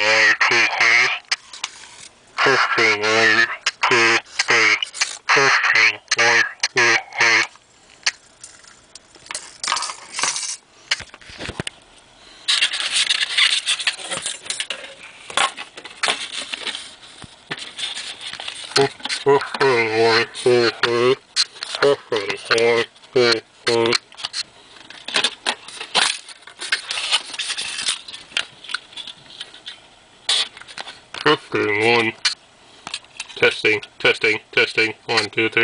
one, two, three. Testing. Testing one, two, three. Testing one, two, three. Testing one, two, three. One. Testing, testing, testing. One, two, three.